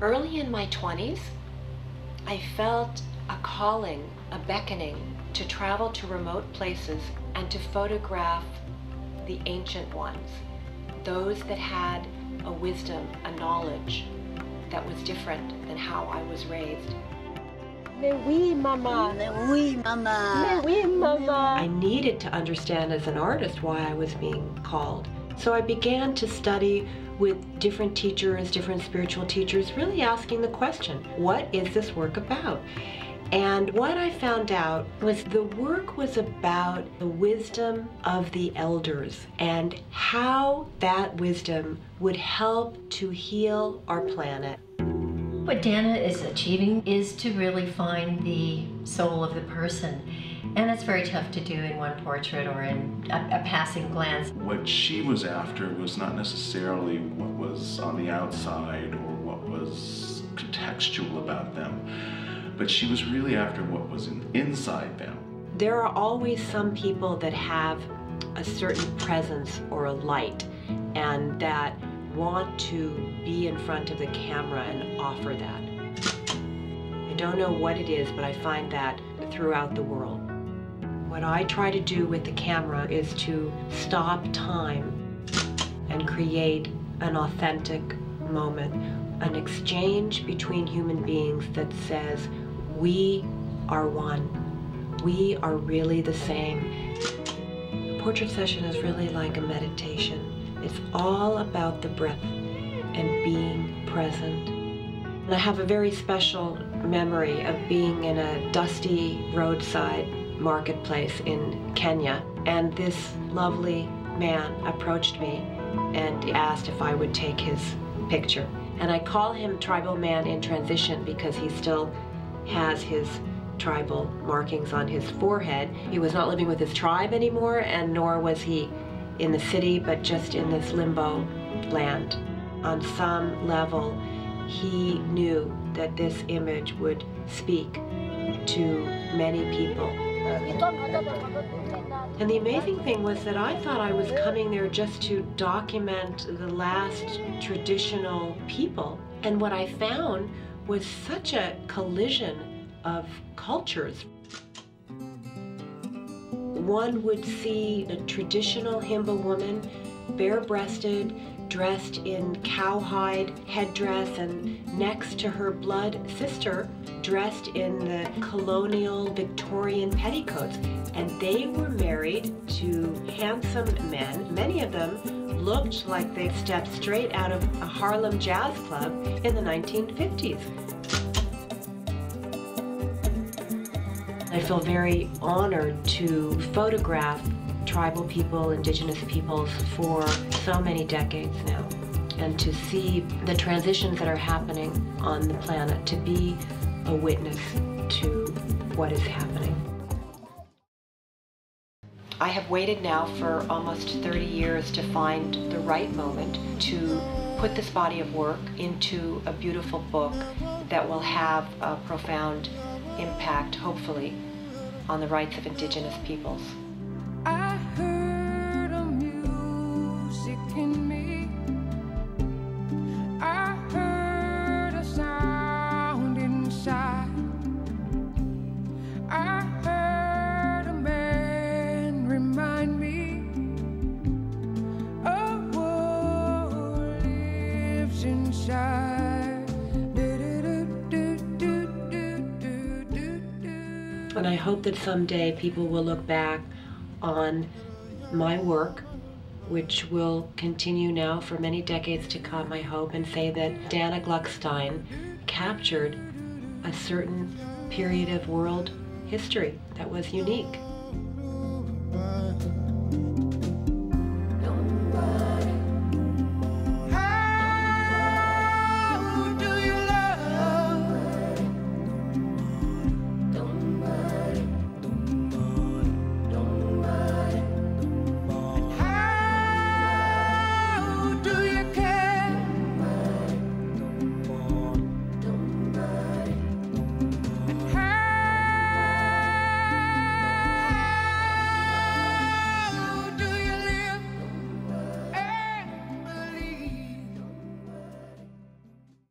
Early in my 20s, I felt a calling, a beckoning to travel to remote places and to photograph the ancient ones, those that had a wisdom, a knowledge that was different than how I was raised. Mais oui, maman. Oui, maman. Mais oui, maman. I needed to understand as an artist why I was being called. So I began to study with different teachers, different spiritual teachers, really asking the question, what is this work about? And what I found out was the work was about the wisdom of the elders and how that wisdom would help to heal our planet. What Dana is achieving is to really find the soul of the person. And it's very tough to do in one portrait or in a, a, passing glance. What she was after was not necessarily what was on the outside or what was contextual about them, but she was really after what was in, inside them. There are always some people that have a certain presence or a light and that want to be in front of the camera and offer that. I don't know what it is, but I find that throughout the world. What I try to do with the camera is to stop time and create an authentic moment, an exchange between human beings that says, we are one. We are really the same. A portrait session is really like a meditation. It's all about the breath and being present. And I have a very special memory of being in a dusty roadside marketplace in Kenya, and this lovely man approached me and asked if I would take his picture. And I call him Tribal Man in Transition because he still has his tribal markings on his forehead. He was not living with his tribe anymore, and nor was he in the city, but just in this limbo land. On some level, he knew that this image would speak to many people. And the amazing thing was that I thought I was coming there just to document the last traditional people. And what I found was such a collision of cultures one would see a traditional Himba woman, bare-breasted, dressed in cowhide headdress, and next to her blood sister, dressed in the colonial Victorian petticoats. And they were married to handsome men. Many of them looked like they stepped straight out of a Harlem jazz club in the 1950s. I feel very honored to photograph tribal people, indigenous peoples for so many decades now. And to see the transitions that are happening on the planet, to be a witness to what is happening. I have waited now for almost 30 years to find the right moment to put this body of work into a beautiful book that will have a profound impact, hopefully, on the rights of indigenous peoples. I heard a music in me. I heard a sound inside. I heard a man remind me of what lives inside. And I hope that someday people will look back on my work, which will continue now for many decades to come, I hope, and say that Dana Gluckstein captured a certain period of world history that was unique.